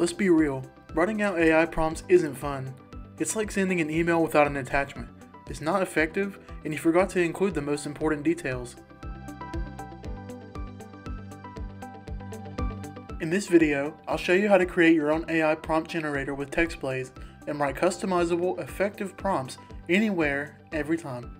Let's be real, writing out AI prompts isn't fun. It's like sending an email without an attachment. It's not effective, and you forgot to include the most important details. In this video, I'll show you how to create your own AI prompt generator with TextBlaze and write customizable, effective prompts anywhere, every time.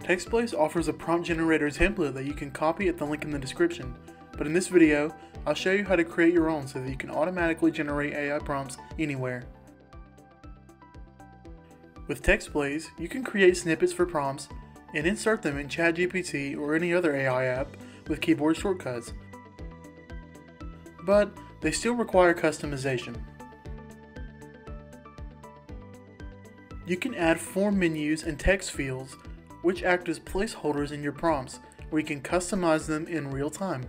TextBlaze offers a prompt generator template that you can copy at the link in the description, but in this video, I'll show you how to create your own so that you can automatically generate AI prompts anywhere. With TextBlaze, you can create snippets for prompts and insert them in ChatGPT or any other AI app with keyboard shortcuts. But they still require customization. You can add form menus and text fields which act as placeholders in your prompts where you can customize them in real time.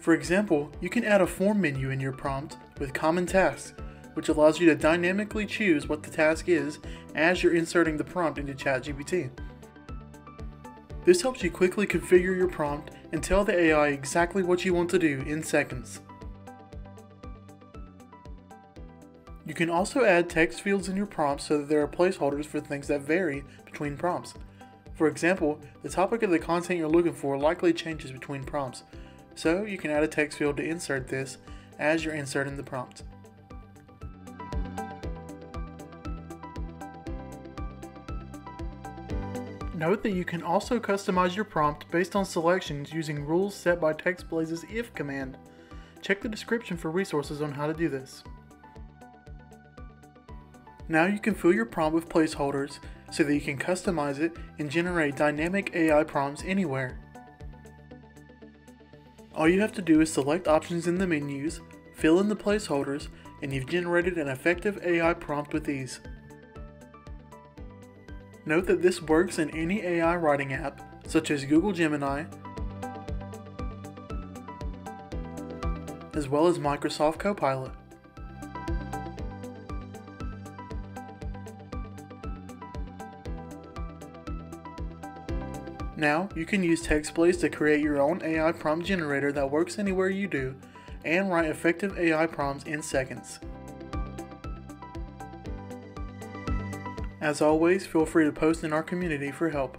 For example, you can add a form menu in your prompt with common tasks, which allows you to dynamically choose what the task is as you're inserting the prompt into ChatGPT. This helps you quickly configure your prompt and tell the AI exactly what you want to do in seconds. You can also add text fields in your prompts so that there are placeholders for things that vary between prompts. For example, the topic of the content you're looking for likely changes between prompts, so you can add a text field to insert this as you're inserting the prompt. Note that you can also customize your prompt based on selections using rules set by TextBlaze's if command. Check the description for resources on how to do this. Now you can fill your prompt with placeholders so that you can customize it and generate dynamic AI prompts anywhere. All you have to do is select options in the menus, fill in the placeholders, and you've generated an effective AI prompt with ease. Note that this works in any AI writing app, such as Google Gemini, as well as Microsoft Copilot. Now, you can use TextBlaze to create your own AI prompt generator that works anywhere you do, and write effective AI prompts in seconds. As always, feel free to post in our community for help.